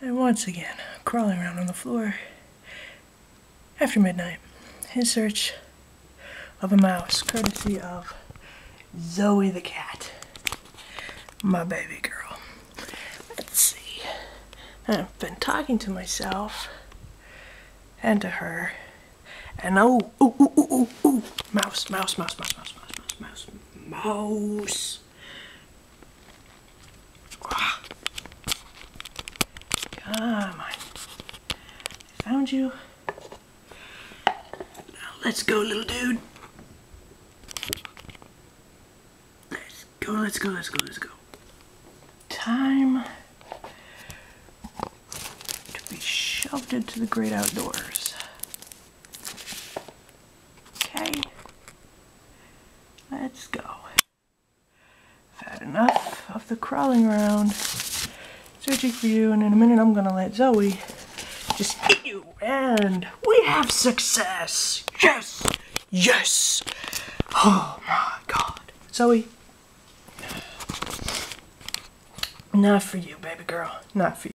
And once again, crawling around on the floor after midnight in search of a mouse, courtesy of Zoe the cat, my baby girl. Let's see. I've been talking to myself and to her, and oh, ooh, ooh, ooh, ooh, ooh, mouse, mouse, mouse, mouse, mouse, mouse, mouse, mouse, mouse. Found you. Now let's go, little dude. Let's go, let's go, let's go, let's go. Time to be shoved into the great outdoors. Okay. Let's go. I've had enough of the crawling around, searching for you, and in a minute I'm gonna let Zoe just eat you. And we have success! Yes! Yes! Oh my god. Zoe. Not for you, baby girl. Not for you.